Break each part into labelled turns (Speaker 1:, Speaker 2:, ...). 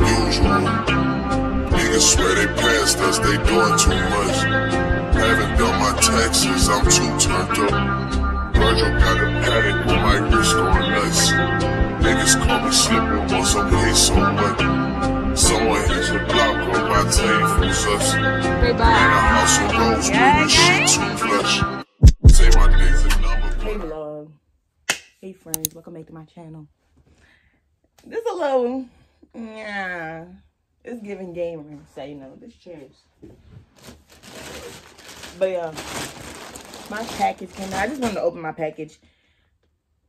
Speaker 1: usual. Niggas swear they passed us, they doing too much. Haven't done my taxes, I'm too turned up. Virgil got a Patek with my wrist going nuts. Niggas call me slipping once I'm paid so much. Someone hit your block up, I tell you who's us.
Speaker 2: Say
Speaker 1: In a house of rose,
Speaker 2: Yeah,
Speaker 1: baby, shit too flush. Say my niggas a number.
Speaker 2: Hey vlog. Hey friends, welcome back to my channel. This is a little, yeah, it's giving gamer. So you know, this cheers. But yeah, my package came out. I just wanted to open my package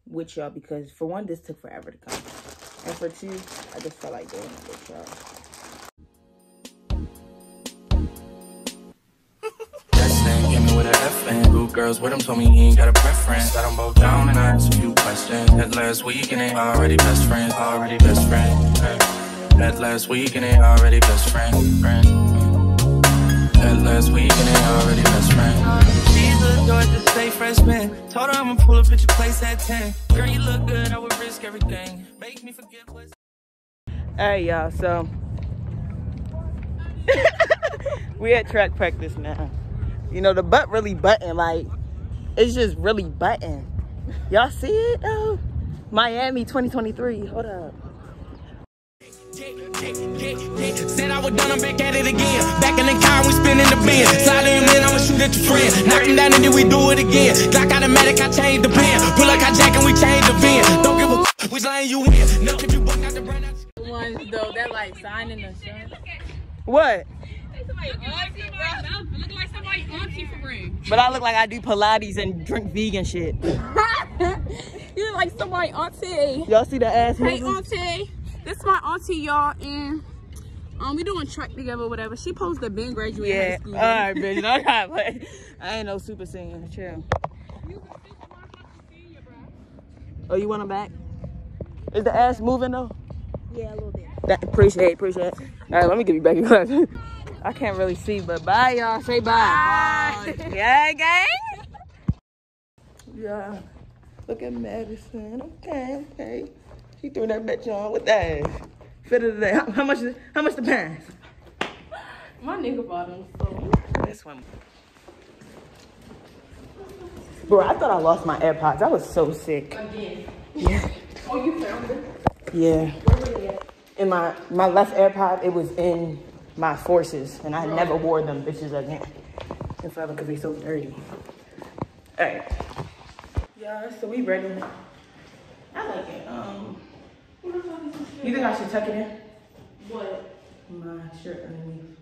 Speaker 2: with y'all because for one, this took forever to come, and for two, I just felt like doing it with y'all.
Speaker 3: Girls with him told me he ain't got a preference. Down and I a few questions. Last week and they already best friends, already best friends. Hey. Last week and they already best friends. friends. That last week and they already best friends. She's a Georgia State freshman. Told her I'ma pull up at your place at 10. Girl, you look good, I would risk everything. Make me forget what's.
Speaker 2: All right, y'all. So we at track practice now. You know the butt really button, like it's just really button. Y'all see it though? Miami 2023. Hold up.
Speaker 4: Said I was done, I'm back at it again. Back in the car, we spinning the bin. Sliding in, I'ma shoot at your friend. Knock him down and then we do it again. Glock automatic, I change the pin. Pull up, I jack and we change the VIN. Don't give a f- which lane you in. Look if you buck out the brand out.
Speaker 5: ones though that like signing the shirt.
Speaker 2: What?
Speaker 5: Somebody auntie. Look like somebody auntie for real.
Speaker 2: But I look like I do Pilates and drink vegan shit.
Speaker 5: you look like somebody auntie.
Speaker 2: Y'all see the ass
Speaker 5: Hey
Speaker 2: moving?
Speaker 5: auntie, this is my auntie y'all and um we doing track together whatever. She posted that Ben graduated
Speaker 2: Yeah.
Speaker 5: high school.
Speaker 2: All right, bitch. All right, but I ain't no super senior. Chill. Oh, you want them back? Is the ass moving though?
Speaker 5: Yeah, a little bit.
Speaker 2: That, appreciate, appreciate. All right, let me give you back your class. I can't really see, but bye, y'all. Say bye. Bye. yeah, gang. Yeah. Look at Madison. Okay, okay. She threw that bitch on with that ass. Fit it today. How, how much? is- How much the pants?
Speaker 5: My nigga bought them. So.
Speaker 2: This one. Bro, I thought I lost my AirPods. I was so sick.
Speaker 5: Again.
Speaker 2: Yeah.
Speaker 5: Oh, you found it?
Speaker 2: Yeah. In my my left AirPod, it was in my forces, and I never wore them bitches again. In forever because they so dirty. Alright. Yeah, so we ready. I like it. Um You think I should tuck it in?
Speaker 5: What?
Speaker 2: My shirt underneath.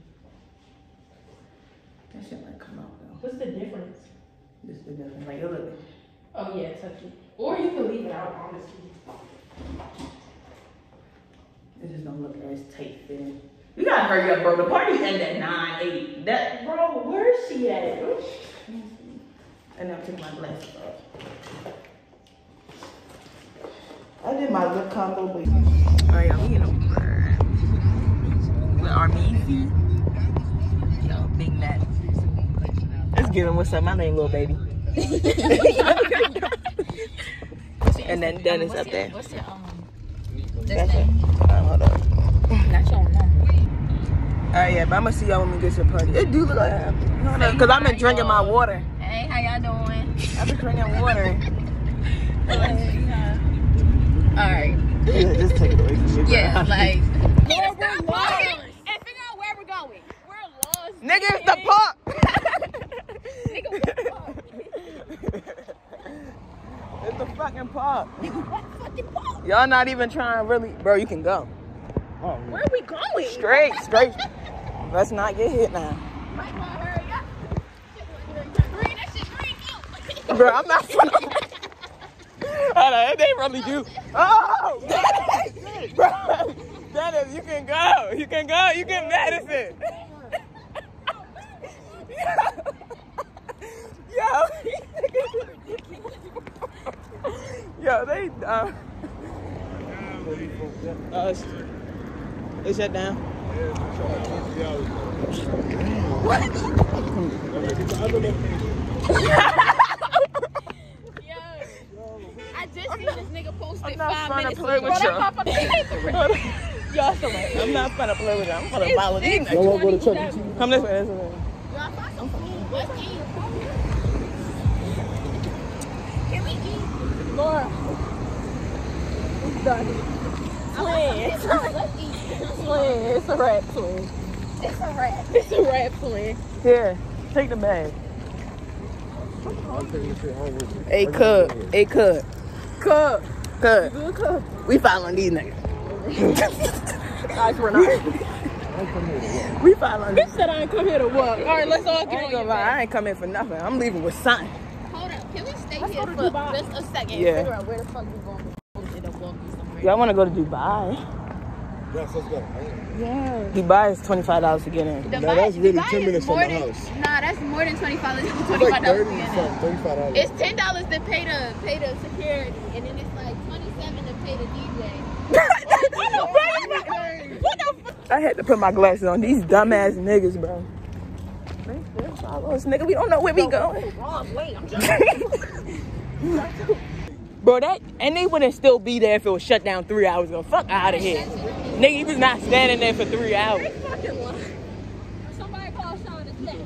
Speaker 2: That shit might come out though.
Speaker 5: What's the difference?
Speaker 2: This is the difference. Like look.
Speaker 5: Oh yeah, touch it. Or you can leave it out, honestly.
Speaker 2: It just don't look as tight fitting. You gotta hurry up, bro. The party ended at 9, 8. That bro, where is she at? And I'm taking my glasses off. I did my lip combo, but oh yeah, we in a with Armeezy. Yo, Big Mac. Let's give him what's up. My name, little baby. and then Dennis up there.
Speaker 5: What's your um?
Speaker 2: That's it. Uh, hold on.
Speaker 5: Not your no.
Speaker 2: Alright, yeah, but I'm gonna see y'all when we get to the party. It do look like that. Because I've been drinking my water.
Speaker 5: Hey, how y'all doing?
Speaker 2: I've been drinking water.
Speaker 5: All right.
Speaker 2: Yeah, just take it away from me. bro.
Speaker 5: Yeah, like.
Speaker 6: Nigga, stop walking and figure out where we're going. We're lost.
Speaker 2: Nigga, it's the pop.
Speaker 6: Nigga, what the fuck?
Speaker 2: it's the fucking pop.
Speaker 6: Nigga, what fucking fuck?
Speaker 2: Y'all not even trying really. Bro, you can go.
Speaker 6: Where are we going?
Speaker 2: Straight, straight. Let's not get hit now.
Speaker 6: Might wanna hurry up. Green, that shit green. Oh,
Speaker 2: bro, I'm not gonna. Hold on, they probably do. Oh! Dennis! Bro! Dennis, you can go. You can go. You can medicine. Yo. Yo, they. Uh, uh, they shut down.
Speaker 6: I just seen this nigga posted
Speaker 2: not
Speaker 6: five
Speaker 2: trying to
Speaker 6: minutes
Speaker 2: play
Speaker 6: ago.
Speaker 2: with y'all.
Speaker 6: that motherfucker hit the
Speaker 2: Y'all so. I'm not gonna play with it. I'm gonna follow these
Speaker 7: Y'all
Speaker 2: niggas.
Speaker 7: go to Chuck E. Cheese?
Speaker 2: Come this way. This way.
Speaker 6: Y'all find some food. Let's eat. Can we eat?
Speaker 5: Laura. It's done. Twin.
Speaker 6: Let's eat.
Speaker 5: Twin. It's a rap twin.
Speaker 6: It's a wrap.
Speaker 5: It's a rap twin.
Speaker 2: Here, take the bag.
Speaker 7: I'm taking this shit home with me.
Speaker 2: Hey, Cub. Hey, Cub.
Speaker 5: Cup.
Speaker 2: Cub.
Speaker 5: Good cup.
Speaker 2: We following these niggas.
Speaker 5: I swear not.
Speaker 2: We following these.
Speaker 5: Bitch said I ain't come here to work. All right, let's all
Speaker 2: I
Speaker 5: get
Speaker 2: ain't
Speaker 5: on
Speaker 2: gonna lie. I ain't coming for nothing. I'm leaving with something.
Speaker 6: Hold up. Can we stay
Speaker 5: Let's
Speaker 6: here for
Speaker 5: Dubai.
Speaker 6: just a second
Speaker 2: Yeah.
Speaker 6: figure out where the fuck we going before we end up walking somewhere?
Speaker 2: Y'all want to go to Dubai?
Speaker 7: Yes, let's go.
Speaker 5: Yeah.
Speaker 2: Dubai is twenty five dollars to get in.
Speaker 6: Dubai,
Speaker 7: Now, that's really
Speaker 6: Dubai
Speaker 7: 10 minutes from
Speaker 6: more
Speaker 7: the
Speaker 6: than,
Speaker 7: house.
Speaker 6: Nah, that's more than twenty five.
Speaker 7: It's
Speaker 6: Twenty
Speaker 7: like
Speaker 6: dollars
Speaker 7: 30
Speaker 6: to get
Speaker 7: something,
Speaker 6: in.
Speaker 7: $35.
Speaker 6: It's ten dollars to pay the pay the security, and then it's like twenty seven to pay the DJ.
Speaker 2: I had to put my glasses on. These dumbass niggas, bro. They still us, nigga. We don't know where we going. Wrong way. I'm just. Bro, that and they wouldn't still be there if it was shut down three hours ago. Fuck out of here, nigga. He was not standing there for three hours.
Speaker 6: Somebody call Sean and say.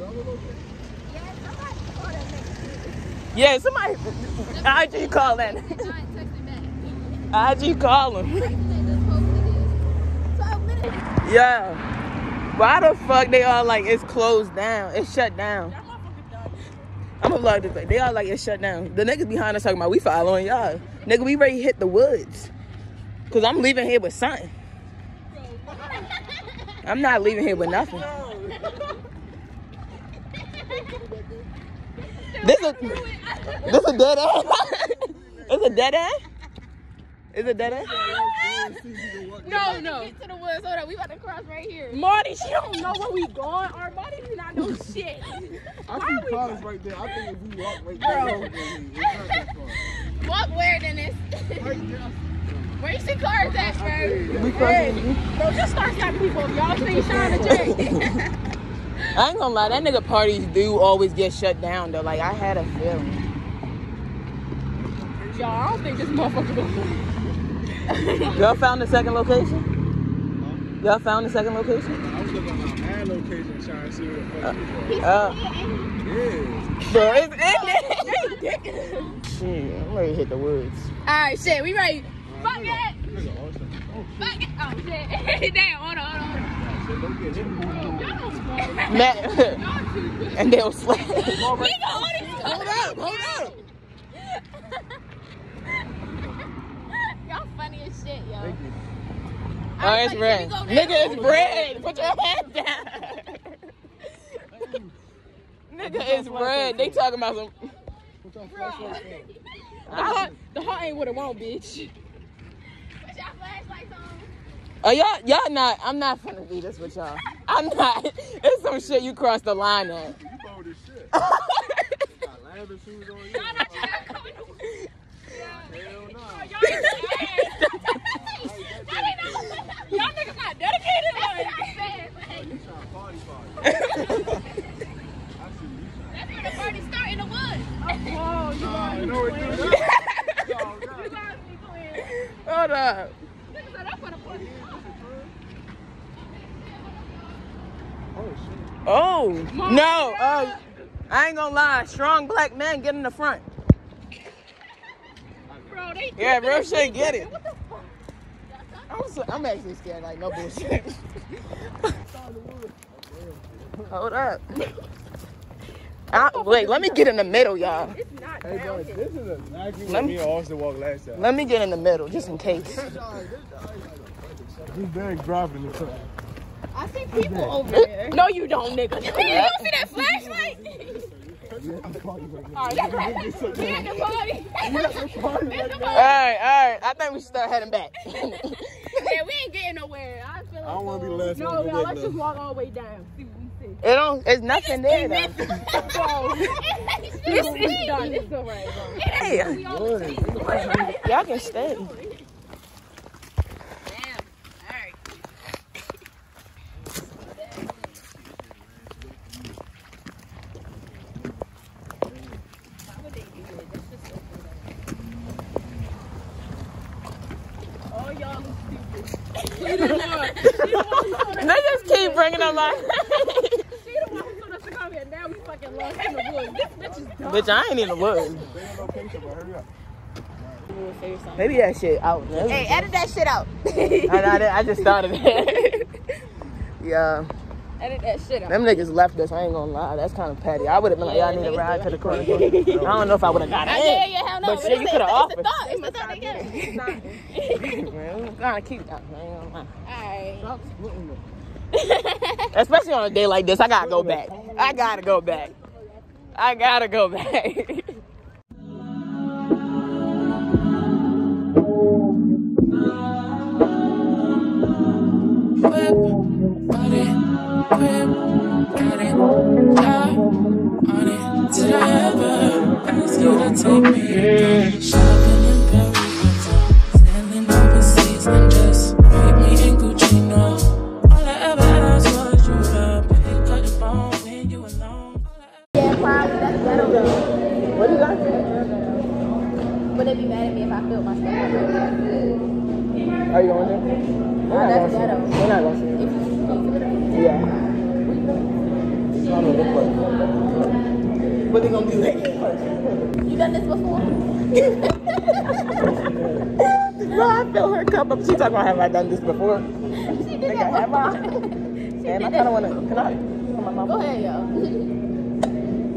Speaker 6: Yeah, somebody call that nigga.
Speaker 2: IG call that.
Speaker 6: Sean texted back.
Speaker 2: IG call him.
Speaker 6: They just posted this. Twelve minutes.
Speaker 2: Yeah. Why the fuck they all like it's closed down? It's shut down. I'm gonna vlog this. They all like it's shut down. The niggas behind us talking about we following y'all. Nigga, we ready to hit the woods. Cause I'm leaving here with something. I'm not leaving here with nothing. This is this a dead end. it's a dead end. Is it dead end?
Speaker 5: No, no.
Speaker 6: Get to the woods. Hold up. We about to cross right here.
Speaker 5: Marty, she don't know where we going. Our Marty do not know shit.
Speaker 7: I see cars right there. I think if we walk right there, it's not that far.
Speaker 6: Walk where then this. Where you see cars at, bro?
Speaker 2: We crossing.
Speaker 5: Bro, just start snapping people. If y'all see Sean and Jay.
Speaker 2: I ain't gonna lie, that nigga parties do always get shut down though. Like I had a feeling.
Speaker 5: Y'all, I don't think this motherfucker gonna
Speaker 2: Y'all found the second location? Y'all found the second location?
Speaker 7: I was looking at my ad location trying to see where the fuck he was.
Speaker 2: Uh,
Speaker 7: Yeah.
Speaker 2: bro, it's in there. Shit, I'm ready to hit the woods.
Speaker 6: Alright, shit. We ready.
Speaker 7: Nigga.
Speaker 6: Oh. Damn. Hold on, hold on.
Speaker 2: Matt, and they'll slap.
Speaker 6: Hold up,
Speaker 7: hold up.
Speaker 6: Y'all funny as shit, yo.
Speaker 2: Oh, it's Nigga, it's red. Put your hand down. Nigga, it's red. They talking about some.
Speaker 5: The heart, the heart ain't what it want, bitch.
Speaker 6: Put your flashlights on.
Speaker 2: Oh, y'all, y'all not. I'm not finna do this with y'all. I'm not. It's some shit you crossed the line at.
Speaker 7: You bold as shit. Got lavender shoes on you. Hell no.
Speaker 5: Y'all niggas not dedicated. Like,
Speaker 7: You trying to party party. I see you.
Speaker 6: That's where the party start in the woods.
Speaker 5: oh, you
Speaker 7: Nah, know what do? Y'all got it.
Speaker 5: guys.
Speaker 2: Hold up.
Speaker 5: Niggas said I'm gonna put
Speaker 7: Oh shit.
Speaker 2: Oh no! Oh, I ain't gonna lie. Strong black men get in the front.
Speaker 5: Bro, they
Speaker 2: Yeah, real shit. Get it. I'm, so, I'm actually scared. Like no bullshit. Hold up. I, wait, let me get in the middle, y'all.
Speaker 5: It's not
Speaker 7: Hey, bro,
Speaker 5: down here.
Speaker 7: this is exactly
Speaker 2: Let
Speaker 7: what
Speaker 2: me-
Speaker 7: me and Austin walked last time.
Speaker 2: Let me get in the middle, just in case.
Speaker 7: This bag dropping the truck.
Speaker 6: I see people over there.
Speaker 5: No, you don't, nigga.
Speaker 6: You don't see that flashlight?
Speaker 5: Alright, that's right.
Speaker 6: We at the party. It's the
Speaker 2: All
Speaker 6: party.
Speaker 2: right, all right. I think we should start heading back.
Speaker 6: Yeah, we ain't getting nowhere. I feel like
Speaker 7: I don't want to be the last
Speaker 5: No,
Speaker 7: one to
Speaker 5: no, let's just walk all the way down. See what we see.
Speaker 2: It don't. It's nothing there though.
Speaker 5: Bro,
Speaker 6: it's,
Speaker 5: it's, it's done. It's alright, bro.
Speaker 2: Hey, y'all can stay.
Speaker 6: Stupid.
Speaker 2: They just keep bringing up my.
Speaker 6: She the one who told us to come here. Now we fucking lost in the woods. This bitch is dumb.
Speaker 2: Bitch, I ain't in the woods. Maybe that shit out.
Speaker 6: Hey, edit that shit out.
Speaker 2: I, I, I just started it. yeah,
Speaker 6: edit that shit out.
Speaker 2: them niggas left us. I ain't gonna lie. That's kind of petty. I would have been like, y'all need a ride to the corner. I don't know if I would have got in.
Speaker 6: yeah, yeah, hell no.
Speaker 2: But shit, you could have
Speaker 6: it's,
Speaker 2: offered.
Speaker 6: it's, the thought. It's the thought they get it.
Speaker 2: Man, we kind of cute. though. I ain't gonna lie.
Speaker 6: Alright.
Speaker 2: Especially on a day like this, I gotta go back. I gotta go back. I gotta go back.
Speaker 3: Whip, body, whip, got it, on it. Did I ever ask you to take me shopping in Paris? Sailing overseas and just meet me in Gucci, no. All I ever asked was you to pick up the phone when you alone.
Speaker 6: Yeah, probably. That's better.
Speaker 2: what is that?
Speaker 6: Would they be mad at me if I filled my stuff?
Speaker 2: Are you going to? We're not
Speaker 6: that's
Speaker 2: gonna see it. We're not gonna see
Speaker 6: If
Speaker 2: it.
Speaker 6: you, can you fill it up?
Speaker 2: Yeah. What they gonna be like?
Speaker 6: You done this before?
Speaker 2: No, I fill her cup up. She talking about have I done this before?
Speaker 6: She did
Speaker 2: Nigga,
Speaker 6: that
Speaker 2: have I?
Speaker 6: before.
Speaker 2: Damn, I kinda wanna can I come on my
Speaker 6: Go ahead, yo.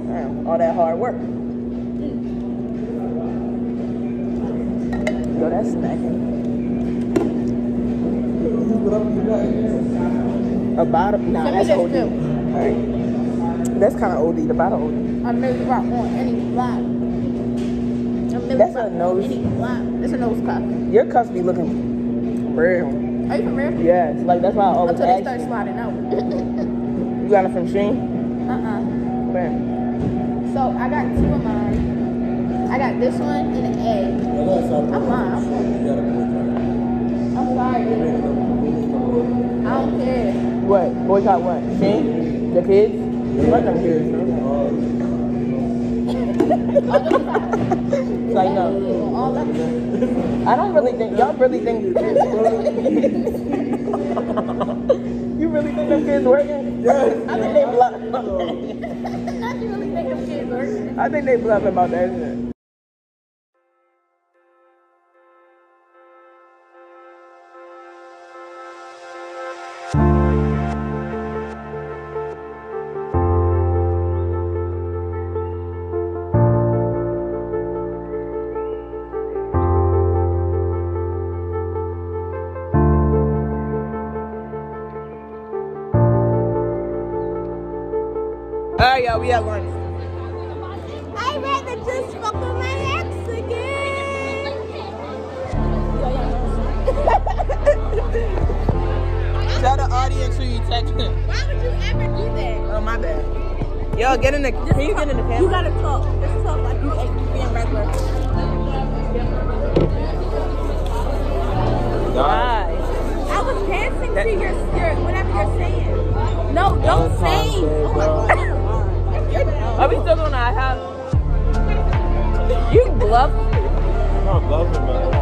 Speaker 2: Damn, all that hard work. Mm. Yo, that's smacking. A bottom? Nah,
Speaker 6: Let me
Speaker 2: that's
Speaker 6: just
Speaker 2: OD.
Speaker 6: feel.
Speaker 2: Alright. That's kind of OD. The bottom OD.
Speaker 6: I know you rock on any know
Speaker 2: That's a nose.
Speaker 6: It's a nose cuff.
Speaker 2: Your cuffs be looking real.
Speaker 6: Are you from real?
Speaker 2: Yes, like that's why I always
Speaker 6: Until they start
Speaker 2: you.
Speaker 6: sliding out.
Speaker 2: You got it from Shein?
Speaker 6: uh-uh.
Speaker 2: Where?
Speaker 6: So I got two of mine. I got this one and an A. I'm lying. I'm, I'm sorry. I don't care.
Speaker 2: What? Boycott what? Shein? The kids? What them kids? so I know.
Speaker 6: All of them.
Speaker 2: I don't really think y'all really think you really think them kids working? Yes. I think they bluff.
Speaker 6: Not you really think them kids.
Speaker 2: I think they bluffing about that shit. Alright, y'all, we at lunch.
Speaker 6: I'd rather just fuck with my ex again.
Speaker 2: Tell the audience who you texting.
Speaker 6: Why would you ever do that?
Speaker 2: Oh my bad. Yo, get in the. Can you get in the camera?
Speaker 6: You gotta talk. Just talk like you ain't being regular.
Speaker 2: Guys.
Speaker 6: I was dancing to your, your whatever you're saying. No, don't sing. Oh my god.
Speaker 2: Are we still gonna have? You bluff
Speaker 7: I'm not bluffing, man.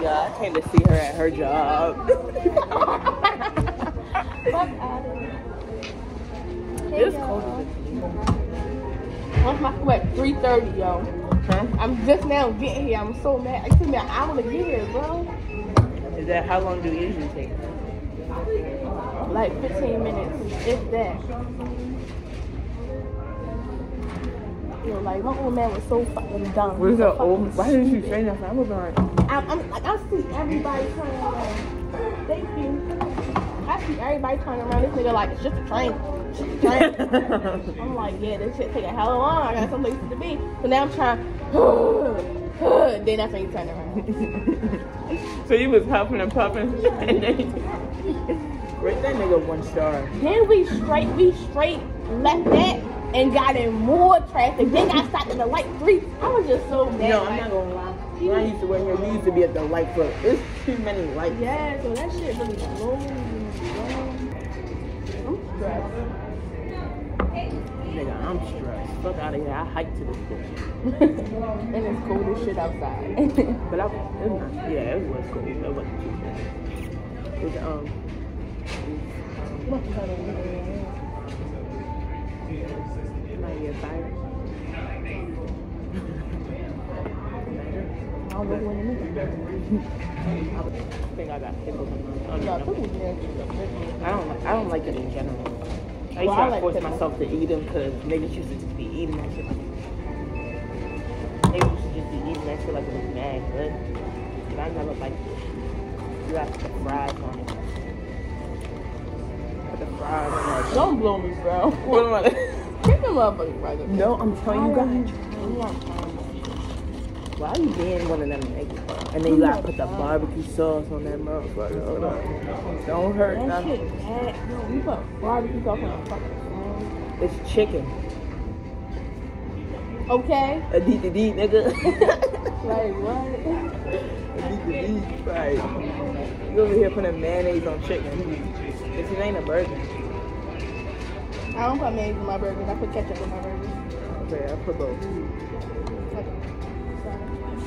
Speaker 2: Yeah,
Speaker 7: I
Speaker 2: came to see her at her job.
Speaker 6: hey,
Speaker 2: it's cold.
Speaker 6: What's my 3:30, yo.
Speaker 2: Huh?
Speaker 6: I'm just now getting here. I'm so mad. It took me an hour to get here, bro.
Speaker 2: Is that how long do you usually take?
Speaker 6: Like 15 minutes, if that. Like my old man was so fucking dumb. So
Speaker 2: the
Speaker 6: fucking
Speaker 2: old? Why didn't you say nothing? I was like,
Speaker 6: I'm, I'm like, I see everybody turning around. Thank you. I see everybody turning around. This nigga like, it's just a train. It's just a train. I'm like, yeah, this shit take a hell of long. I got some places to be. So now I'm trying. then that's when you turn around.
Speaker 2: so you was huffing and puffing, and then rate that nigga one star.
Speaker 6: Then we straight, we straight left that and got in more traffic. Then got stopped at the light three. I was just so mad.
Speaker 2: No, I'm not gonna lie. When I used to work here, we used to be at the light club. it's too many lights.
Speaker 6: Yeah, so that shit really down. I'm stressed.
Speaker 2: Nigga, I'm stressed. Fuck out of here. I hiked to this bitch.
Speaker 6: and it's cold as shit outside.
Speaker 2: But I, it was not, yeah, it was cool. It wasn't too bad. It was, um, might be
Speaker 6: I don't know when to move.
Speaker 2: I think I got pickles in my I don't
Speaker 6: pickles.
Speaker 2: I don't like I don't like it in general. I used
Speaker 6: Well,
Speaker 2: to
Speaker 6: I like
Speaker 2: force
Speaker 6: pickles.
Speaker 2: myself to eat them because niggas used to just be eating that shit. Niggas used to just be eating that shit like it was mad good. But I never liked it. You got to put fries on it. Put the fries on shit.
Speaker 6: Don't blow me, bro.
Speaker 2: What am I-
Speaker 6: Get the motherfucking brother.
Speaker 2: No, I'm telling you guys.
Speaker 6: I'm not trying.
Speaker 2: Why you being one of them niggas? And then you gotta put the barbecue sauce on that motherfucker. Hold on. Don't hurt
Speaker 6: That
Speaker 2: nothing.
Speaker 6: shit bad. Yo, we put barbecue sauce on the fucking
Speaker 2: It's chicken.
Speaker 6: Okay?
Speaker 2: A D D D nigga.
Speaker 6: Like, what?
Speaker 2: A D D D. Right. You over here putting mayonnaise on chicken. This it ain't a burger.
Speaker 6: I don't put mayonnaise in my burgers. I put ketchup in my burgers.
Speaker 2: Okay, I put both.
Speaker 6: Okay.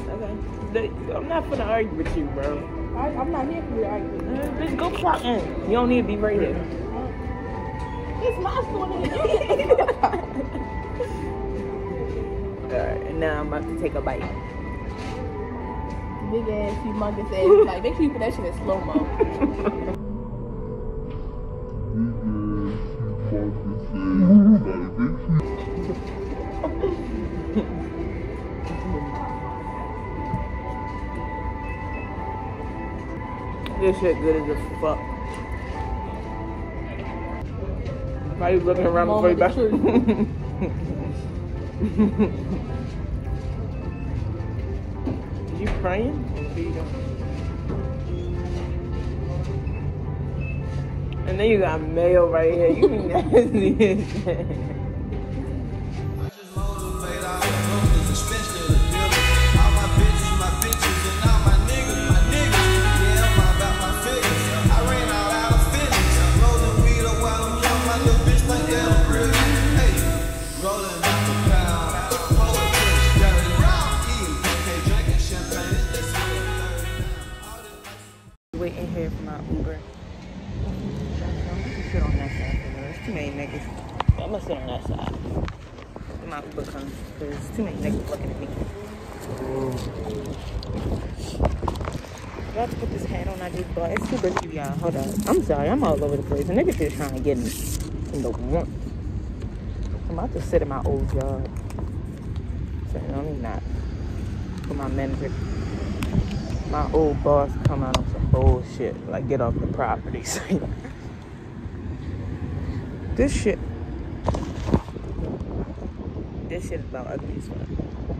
Speaker 2: Okay. I'm not gonna argue with you, bro.
Speaker 6: I, I'm not here for you to argue. with
Speaker 2: Uh,
Speaker 6: me.
Speaker 2: Just go clock in. You don't need to be right here.
Speaker 6: It's my store, nigga.
Speaker 2: Alright, and now I'm about to take a bite.
Speaker 6: Big ass, humongous ass. Like, make sure you put that shit in slow mo.
Speaker 2: shit good as a fuck. Why you looking around before you back?
Speaker 6: Moment of
Speaker 2: Is you praying? What are you doing? And then you got mayo right here. You nasty I'm. Because too many niggas looking at me. I to put this hat on I. It's super cute, y'all. Hold on. I'm sorry. I'm all over the place. And niggas just trying to get me in the warmth. I'm about to sit in my old job. So, no, I'm not. For my manager. My old boss come out on some bullshit. Like, get off the properties. this shit. This shit about ugly as fuck.